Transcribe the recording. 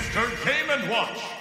Mr. Game and Watch.